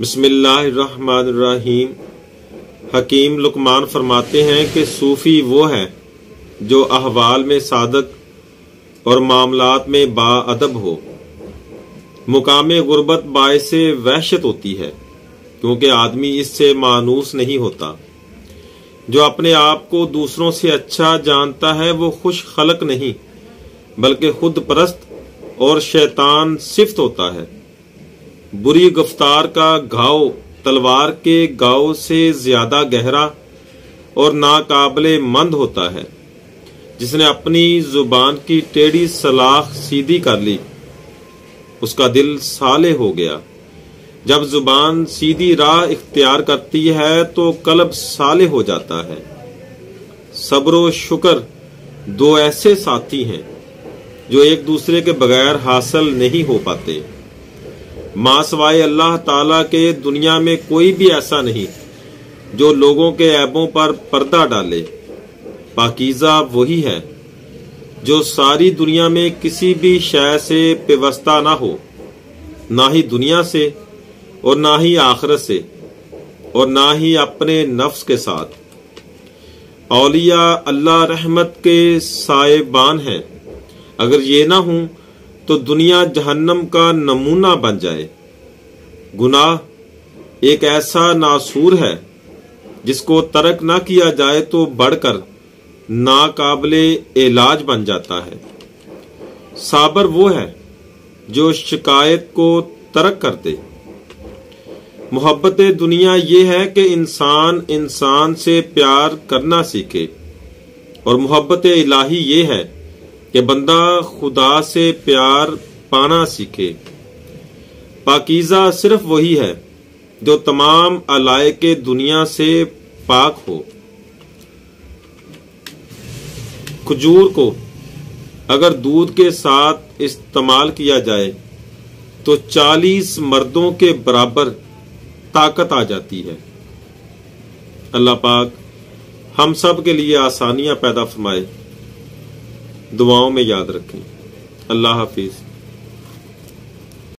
बिस्मिल्लाहिर्रहमानिर्रहीम। हकीम लुकमान फरमाते हैं कि सूफी वो है जो अहवाल में सादक और मामलात में बाअदब हो। मुकाम गुर्बत बायस वहशत होती है, क्योंकि आदमी इससे मानूस नहीं होता। जो अपने आप को दूसरों से अच्छा जानता है, वो खुश खलक नहीं, बल्कि खुद परस्त और शैतान सिफ्त होता है। बुरी गफ्तार का घाव तलवार के गाव से ज़्यादा गहरा और नाकाबले मंद होता है, जिसने अपनी ज़ुबान की टेढ़ी सलाख सीधी कर ली। उसका दिल साले हो गया। जब ज़ुबान सीधी राह इख्तियार करती है तो कलब साले हो जाता है। सब्र शुक्र दो ऐसे साथी हैं, जो एक दूसरे के बगैर हासिल नहीं हो पाते। मासवाए अल्लाह ताला के दुनिया में कोई भी ऐसा नहीं जो लोगों के ऐबों पर पर्दा डाले। पाकिजा वही है जो सारी दुनिया में किसी भी शय से पेवस्ता ना हो, ना ही दुनिया से और ना ही आखरत से और ना ही अपने नफ्स के साथ। औलिया अल्लाह रहमत के साएबान हैं। अगर ये ना हो तो दुनिया जहन्नम का नमूना बन जाए। गुनाह एक ऐसा नासूर है, जिसको तरक ना किया जाए तो बढ़कर नाकाबले इलाज बन जाता है। साबर वो है जो शिकायत को तरक कर दे मोहब्बत दुनिया ये है कि इंसान इंसान से प्यार करना सीखे, और मोहब्बत इलाही ये है कि बंदा खुदा से प्यार पाना सीखे। पाकिजा सिर्फ़ वही है जो तमाम अलाय के दुनिया से पाक हो। खजूर को अगर दूध के साथ इस्तेमाल किया जाए तो 40 मर्दों के बराबर ताकत आ जाती है। अल्लाह पाक हम सब के लिए आसानियाँ पैदा फरमाए। दुआओं में याद रखें। अल्लाह हाफिज़।